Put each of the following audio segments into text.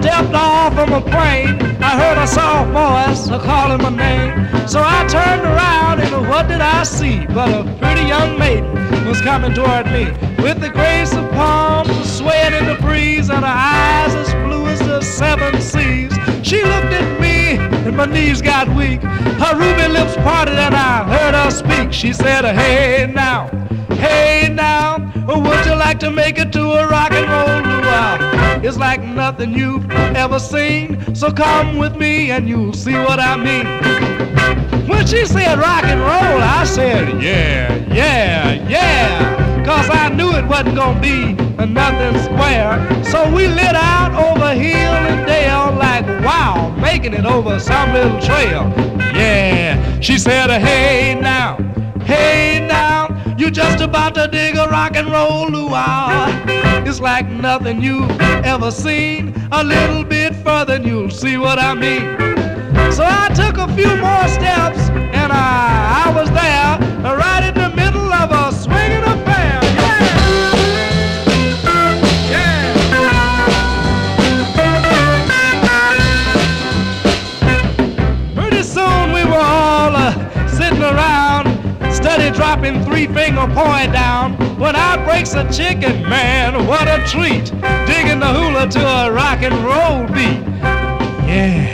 stepped off of a plane, I heard a soft voice calling my name. So I turned around and what did I see but a pretty young maiden was coming toward me with the grace of palms, the sweat in the breeze, and her eyes as blue as the seven seas. She looked at me and my knees got weak. Her ruby lips parted and I heard her speak. She said, Hey now, hey now, would you like to make it to a rock and roll luau? It's like nothing you've ever seen. So come with me and you'll see what I mean. When she said rock and roll, I said, yeah, yeah, yeah. Cause I knew it wasn't gonna be nothing square. So we lit out over hill and dale like wow, making it over some little trail. Yeah, she said, hey now, hey now, you just about to dig a rock and roll luau. It's like nothing you've ever seen. A little bit further and you'll see what I mean. So I took a few more steps dropping three finger point down. When out breaks a chicken, man, what a treat! Digging the hula to a rock and roll beat. Yeah,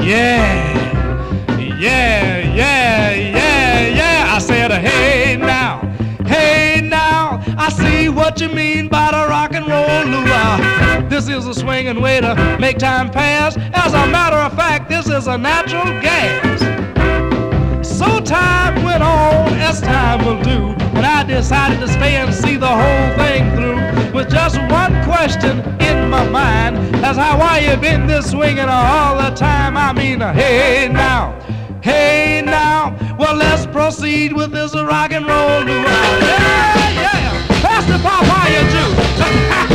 yeah, yeah, yeah, yeah, yeah. I said, hey now, hey now, I see what you mean by the rock and roll luau. This is a swinging way to make time pass. As a matter of fact, this is a natural gas. Time went on as time will do, and I decided to stay and see the whole thing through with just one question in my mind: as how why you been this swinging all the time? I mean, hey now, hey now, well let's proceed with this rock and roll. Yeah, yeah, pass the papaya juice.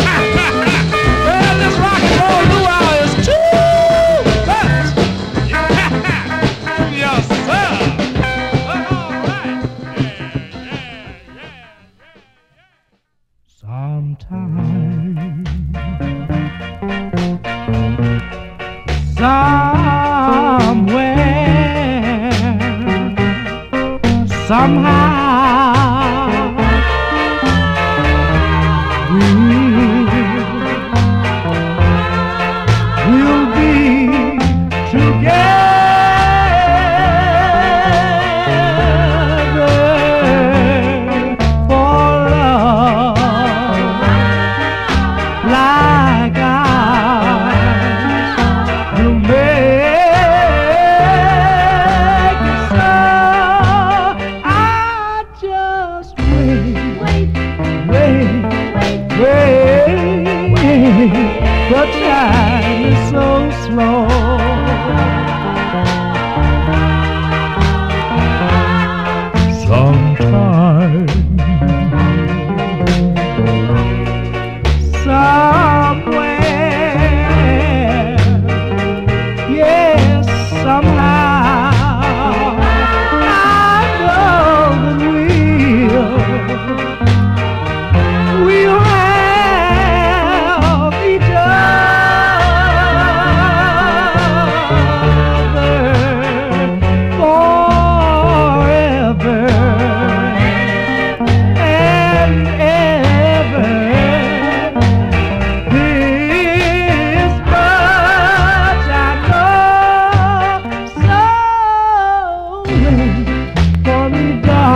Somewhere, somehow. is so slow. Somewhere, yeah.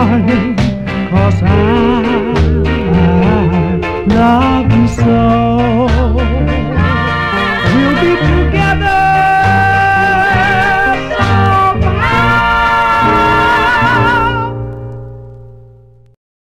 cause I love you so. We'll be together.